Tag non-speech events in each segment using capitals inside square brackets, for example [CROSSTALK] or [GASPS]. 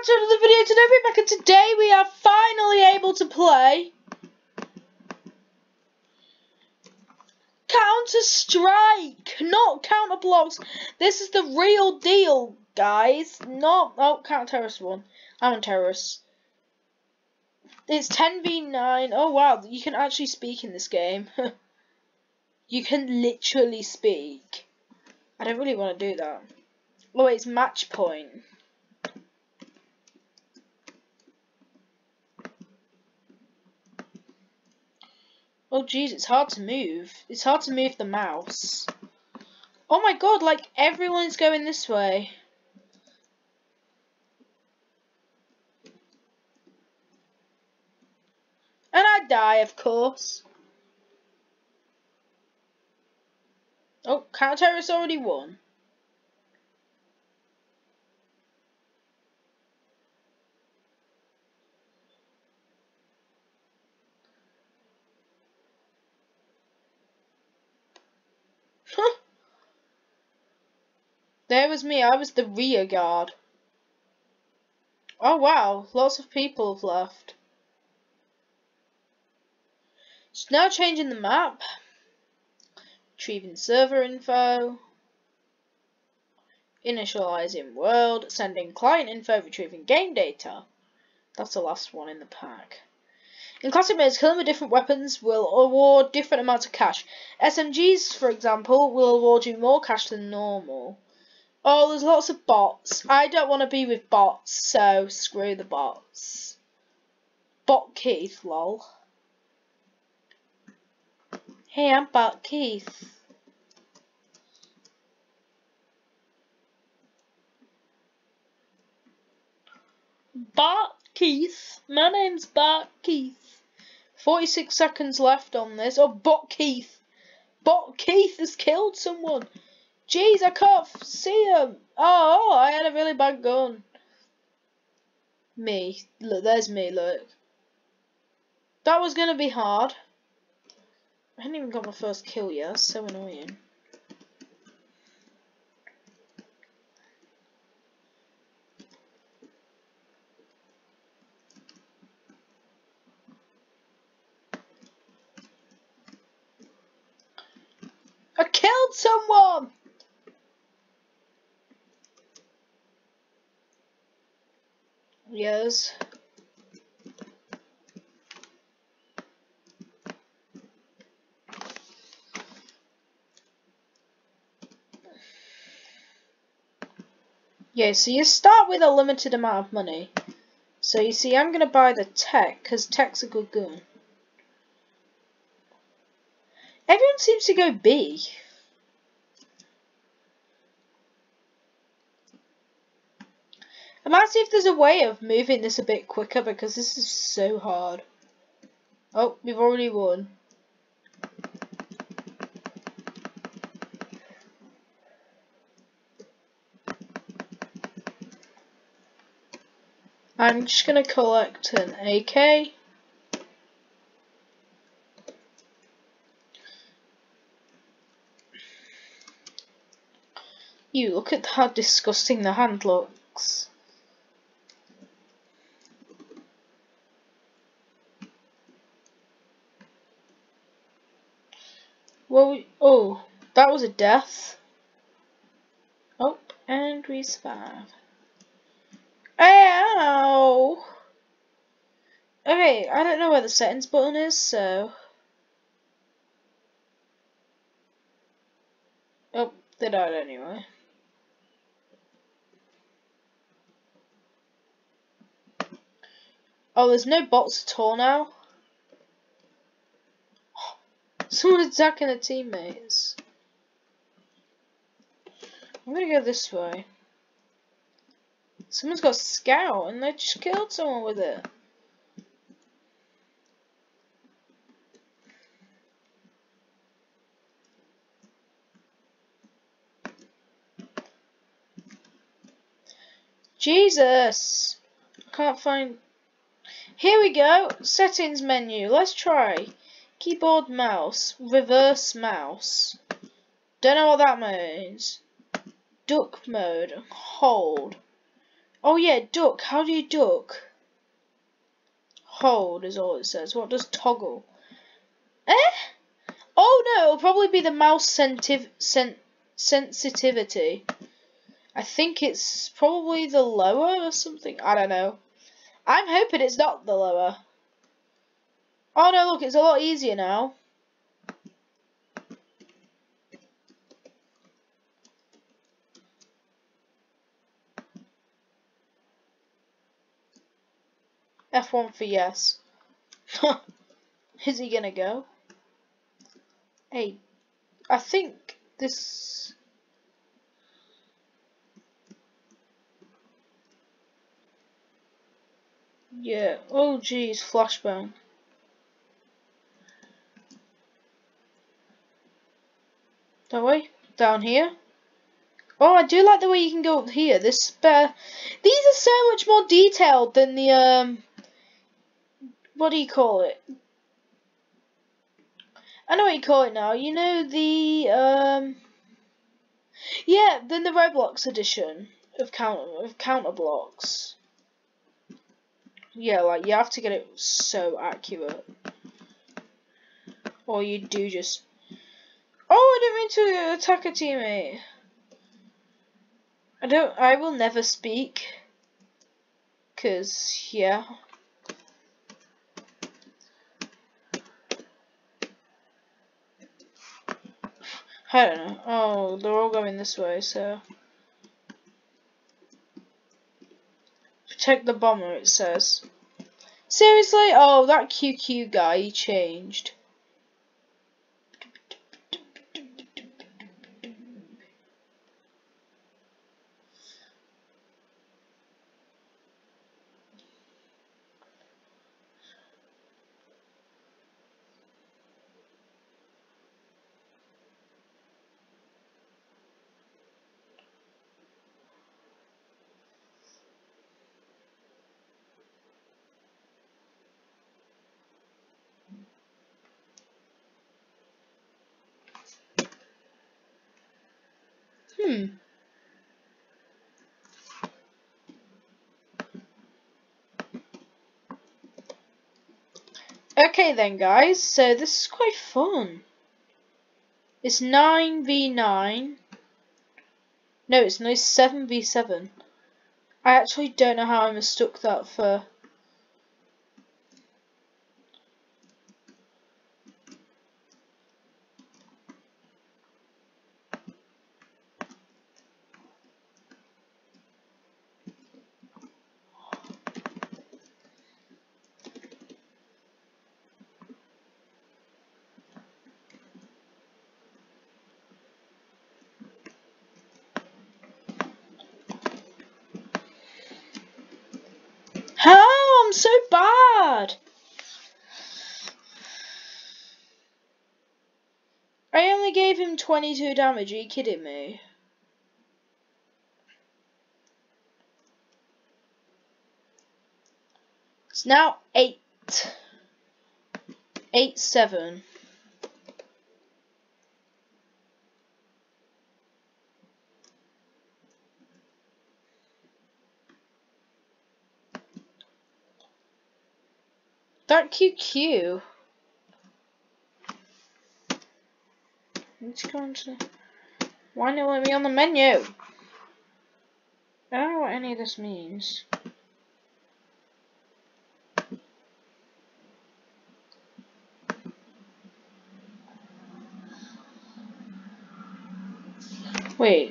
back to another video today, back and today we are finally able to play Counter Strike, not Counter Blocks. This is the real deal, guys. Not oh Counter Terrorist one. I'm a terrorist. It's 10v9. Oh wow, you can actually speak in this game. [LAUGHS] you can literally speak. I don't really want to do that. Oh, it's match point. Oh jeez, it's hard to move. It's hard to move the mouse. Oh my god, like everyone's going this way. And I die, of course. Oh, counter terrorist already won. There was me, I was the rear guard. Oh wow, lots of people have left. It's now changing the map. Retrieving server info. Initializing world. Sending client info. Retrieving game data. That's the last one in the pack. In classic modes, killing with different weapons will award different amounts of cash. SMGs, for example, will award you more cash than normal. Oh, there's lots of bots. I don't want to be with bots, so screw the bots. Bot Keith, lol. Hey, I'm Bot Keith. Bart Keith. My name's Bart Keith. 46 seconds left on this. Oh, Bot Keith. Bot Keith has killed someone. Jeez, I can't see him. Oh, oh, I had a really bad gun. Me. Look, there's me, look. That was going to be hard. I hadn't even got my first kill yet. so annoying. I killed someone! Yeah, so you start with a limited amount of money. So you see, I'm going to buy the tech, because tech's a good gun. Everyone seems to go B. I might see if there's a way of moving this a bit quicker because this is so hard. Oh, we've already won. I'm just going to collect an AK. You look at how disgusting the hand looks. Well, oh, that was a death. Oh, and we survive. Ow! Okay, I don't know where the settings button is, so... Oh, they died anyway. Oh, there's no bots at all now. [GASPS] Someone attacking their teammates. I'm gonna go this way. Someone's got scout and they just killed someone with it. Jesus! Can't find... Here we go! Settings menu. Let's try. Keyboard mouse, reverse mouse. Don't know what that means. Duck mode, hold. Oh yeah, duck. How do you duck? Hold is all it says. What does toggle? Eh? Oh no, it'll probably be the mouse sen sensitivity. I think it's probably the lower or something. I don't know. I'm hoping it's not the lower. Oh no, look, it's a lot easier now. F1 for yes. [LAUGHS] Is he gonna go? Hey, I think this... Yeah, oh geez, flashbang. That way? Down here? Oh, I do like the way you can go up here. This better. These are so much more detailed than the um. What do you call it? I know what you call it now. You know the um. Yeah, then the Roblox edition of counter of counter blocks. Yeah, like you have to get it so accurate, or you do just. Oh, I didn't mean to attack a teammate. I don't. I will never speak. Cause yeah. I don't know. Oh, they're all going this way, so. Protect the bomber, it says. Seriously? Oh, that QQ guy, he changed. Hmm. Okay then guys, so this is quite fun. It's 9v9. No, it's no 7v7. I actually don't know how I mistook that for How? I'm so bad. I only gave him 22 damage. Are you kidding me? It's now 8. 8 7. That QQ. Let's go into. Why not let me on the menu? I don't know what any of this means. Wait,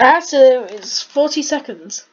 Actually, it's 40 seconds.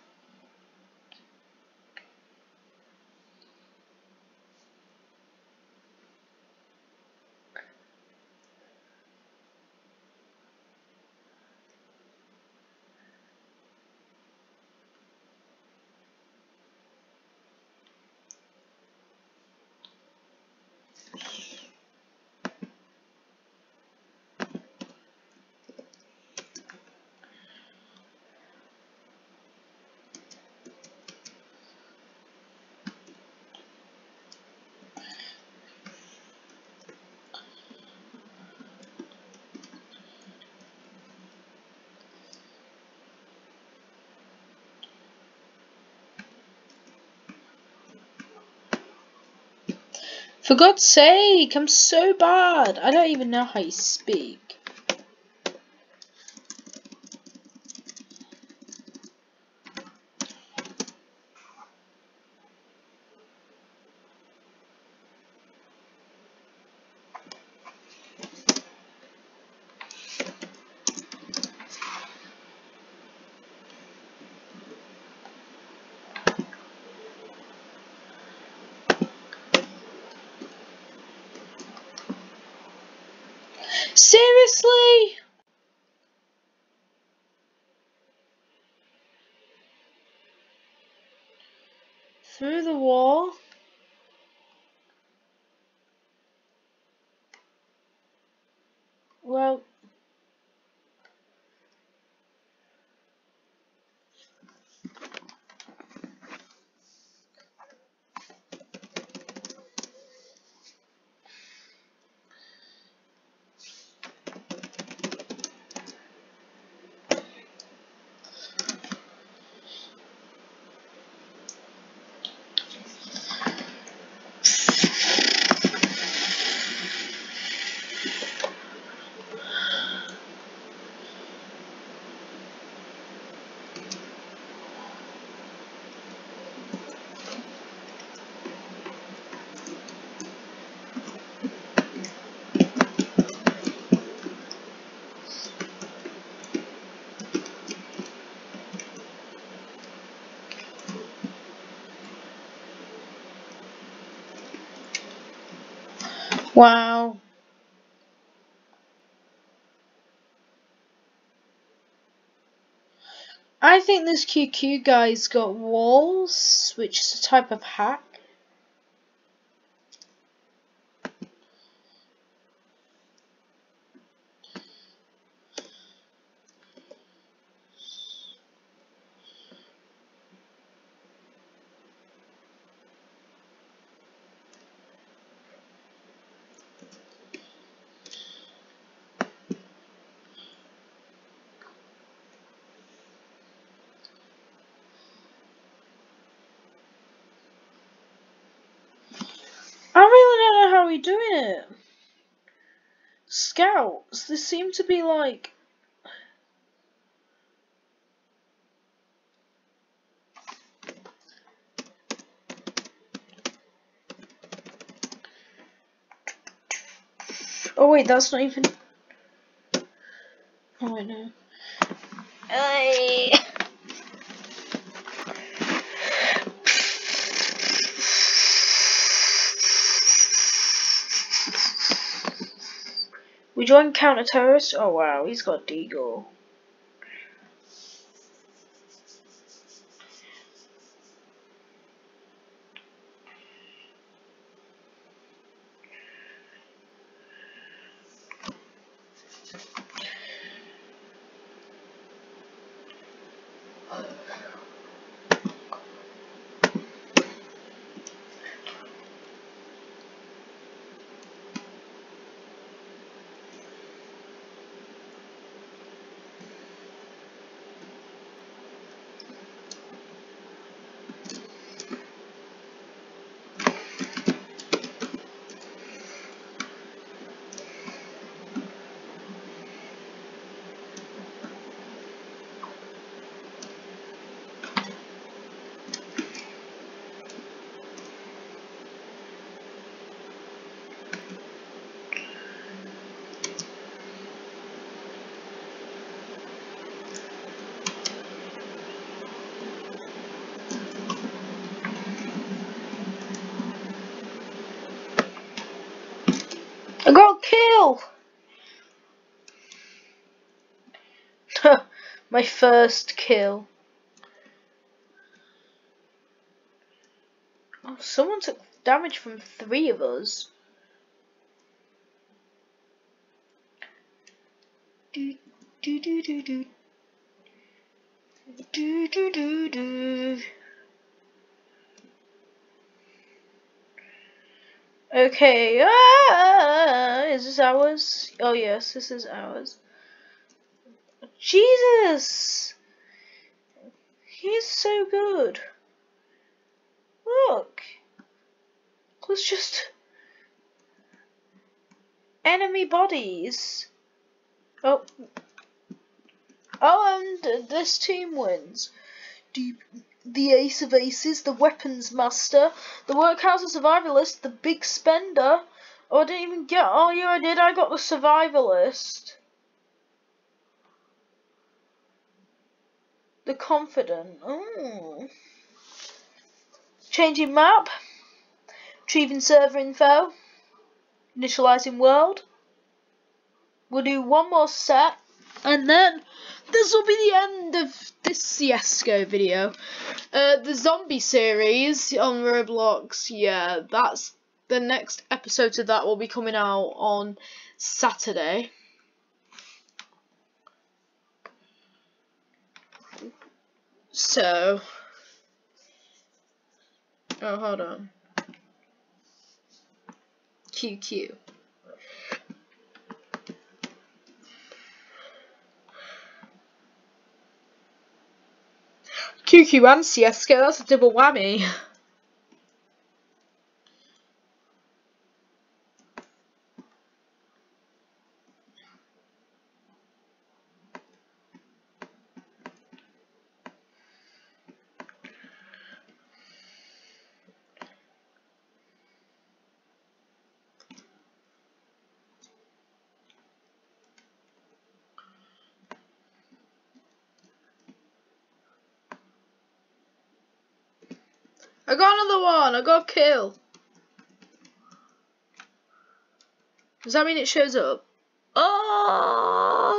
For God's sake, I'm so bad. I don't even know how you speak. Seriously? Through the wall? Well, wow. I think this QQ guy's got walls, which is a type of hack. I we're doing it. Scouts, they seem to be like. Oh wait, that's not even. Oh I know. Hey. [LAUGHS] We join counter terrorists. Oh wow, he's got Deagle. My first kill. Oh, someone took damage from three of us. Do, do, do, do, do. Do, do, do, do. Okay, ah, is this ours? Oh yes, this is ours. Jesus! He's so good. Look. There's just enemy bodies. Oh. Oh, and this team wins. Deep the ace of aces, the weapons master, the workhouse survivalist, the big spender. Oh, I didn't even get. Oh, yeah, I did. I got the survivalist. The confident. Changing map. Retrieving server info. Initializing world. We'll do one more set. And then this will be the end of this CSGO video. Uh, the zombie series on Roblox, yeah, that's the next episode of that will be coming out on Saturday. So, oh, hold on. QQ. QQ and CSGO, that's a double whammy. [LAUGHS] One. I got a kill. Does that mean it shows up? Oh!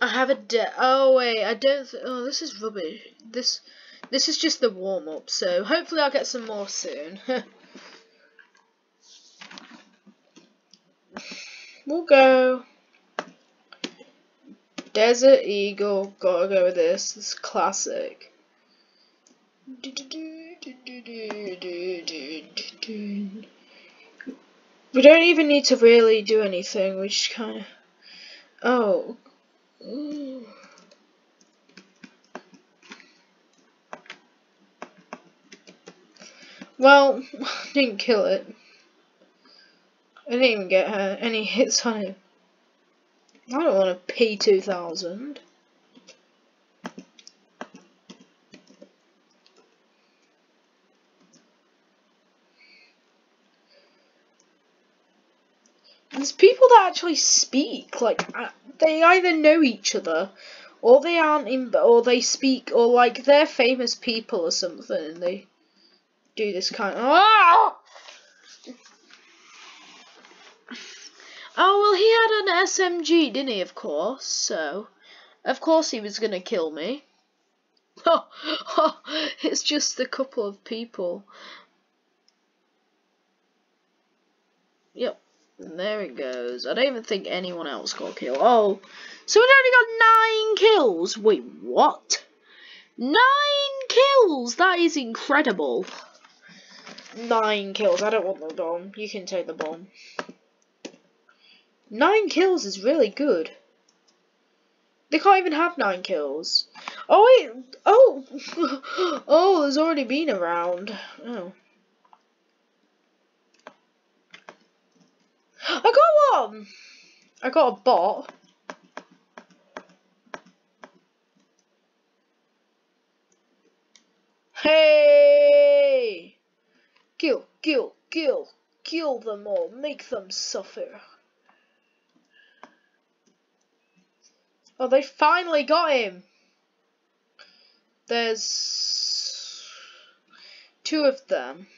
I have a de- Oh wait, I don't. oh, this is rubbish. This, this is just the warm up. So hopefully I'll get some more soon. [LAUGHS] we'll go. Desert Eagle. Gotta go with this. This classic. We don't even need to really do anything, we just kind of... Oh. Well, [LAUGHS] didn't kill it. I didn't even get any hits on it. I don't want a P2000. there's people that actually speak like uh, they either know each other or they aren't in or they speak or like they're famous people or something and they do this kind of ah! Oh well he had an SMG didn't he of course so of course he was gonna kill me. Oh, [LAUGHS] oh it's just a couple of people. Yep there it goes. I don't even think anyone else got killed. Oh, so we've only got nine kills. Wait, what? Nine kills! That is incredible. Nine kills. I don't want the bomb. You can take the bomb. Nine kills is really good. They can't even have nine kills. Oh, wait. Oh. [LAUGHS] oh, there's already been a round. Oh. [GASPS] I got one! I got a bot. Hey! Kill, kill, kill, kill them all, make them suffer. Oh, they finally got him. There's two of them.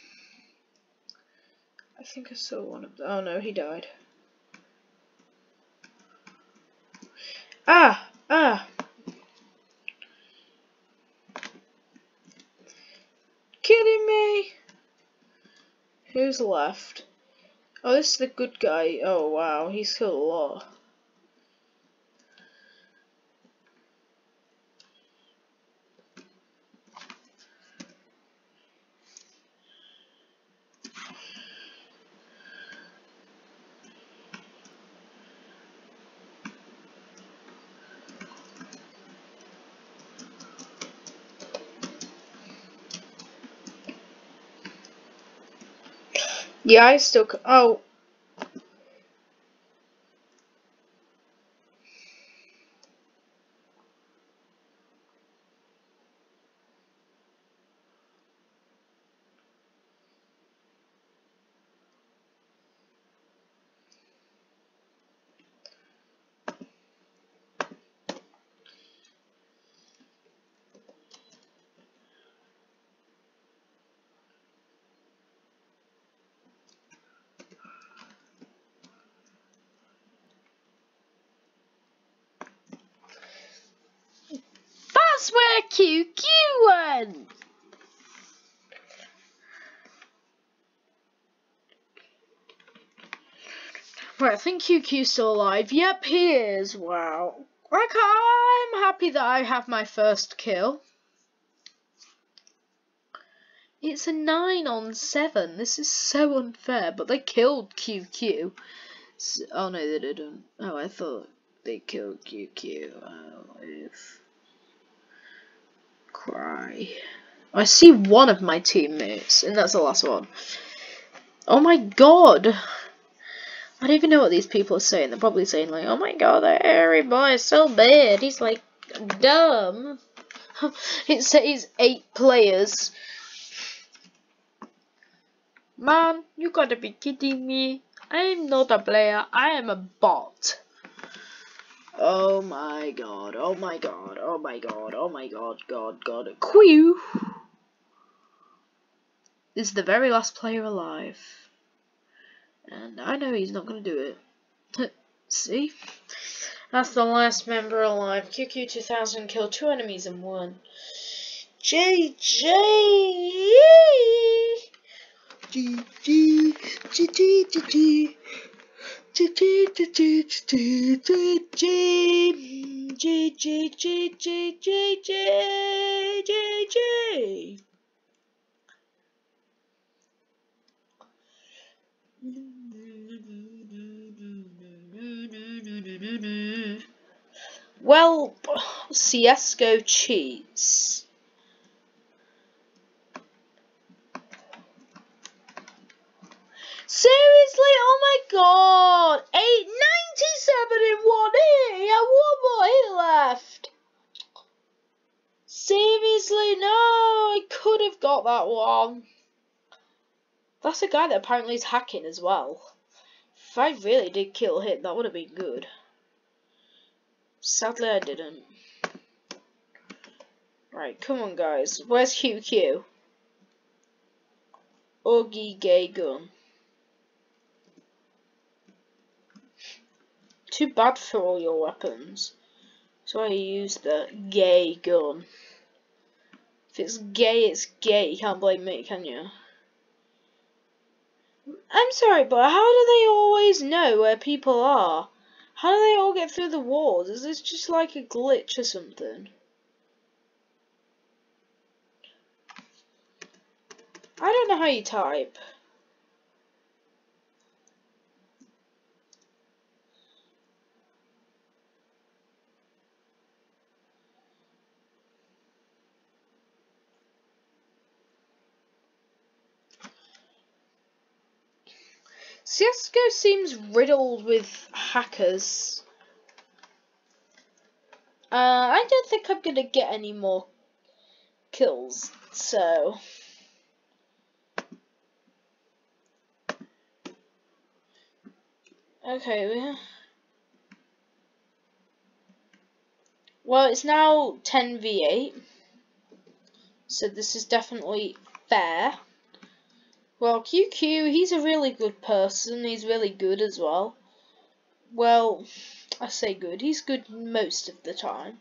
I think I saw one of them. Oh no, he died. Ah, ah. Kidding me? Who's left? Oh, this is the good guy. Oh, wow, he's killed a lot. Yeah, I still. Oh. That's where QQ went! Right, I think QQ's still alive. Yep, he is. Wow. Like, I'm happy that I have my first kill. It's a 9 on 7. This is so unfair, but they killed QQ. So, oh no, they didn't. Oh, I thought they killed QQ. Oh, if cry. I see one of my teammates, and that's the last one. Oh my god! I don't even know what these people are saying. They're probably saying like, "Oh my god, that Harry boy is so bad. He's like dumb." [LAUGHS] it says eight players. Man, you gotta be kidding me. I'm not a player. I am a bot. Oh my god, oh my god, oh my god, oh my god, god, god. Queue! This is the very last player alive. And I know he's not going to do it. [LAUGHS] See? That's the last member alive. QQ 2000 killed two enemies and won. JJ! GG! GG! GG! Well, CSGO cheats. Seriously? Oh my god! 897 in one hit! Had one more hit left! Seriously? No! I could have got that one. That's a guy that apparently is hacking as well. If I really did kill him, that would have been good. Sadly, I didn't. Right, come on, guys. Where's QQ? Oogie Gay Gun. Too bad for all your weapons. So I use the gay gun. If it's gay, it's gay. You can't blame me, can you? I'm sorry, but how do they always know where people are? How do they all get through the walls? Is this just like a glitch or something? I don't know how you type. CSGO seems riddled with hackers. Uh, I don't think I'm gonna get any more kills, so... Okay. Well, it's now 10v8. So this is definitely fair. Well, QQ, he's a really good person. He's really good as well. Well, I say good. He's good most of the time.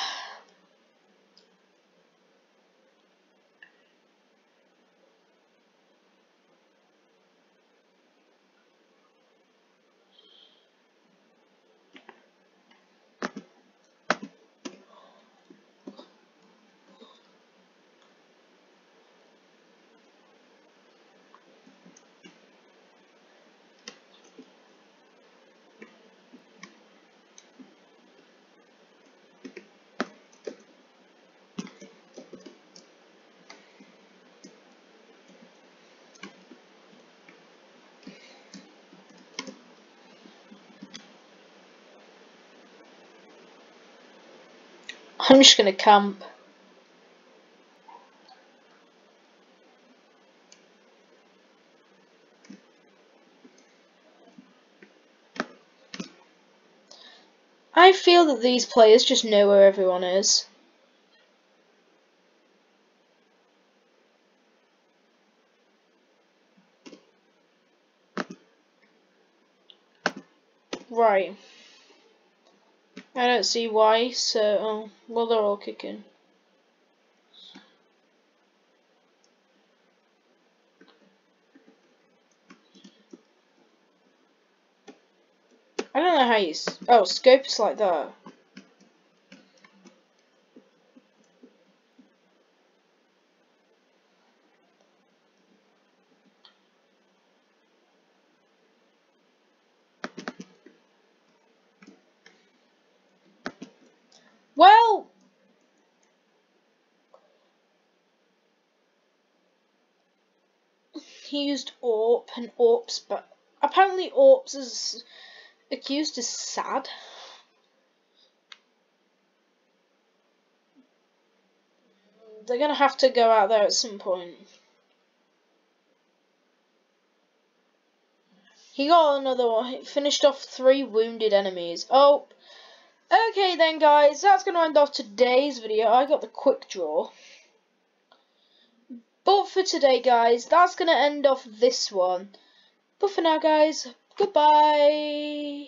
I'm just gonna camp. I feel that these players just know where everyone is. Right. I don't see why, so, oh, well, they're all kicking. I don't know how you, oh, scope is like that. Well, he used AWP and AWP's, but apparently AWP's is accused as sad. They're gonna have to go out there at some point. He got another one. He finished off three wounded enemies. Oh, Okay then guys, that's going to end off today's video. I got the quick draw. But for today guys, that's going to end off this one. But for now guys, goodbye.